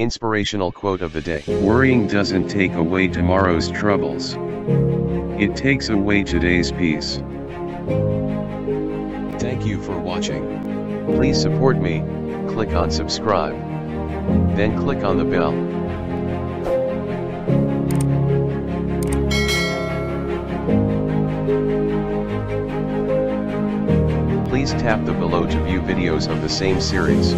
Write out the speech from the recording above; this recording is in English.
Inspirational quote of the day. Worrying doesn't take away tomorrow's troubles. It takes away today's peace. Thank you for watching. Please support me, click on subscribe. Then click on the bell. Please tap the below to view videos of the same series.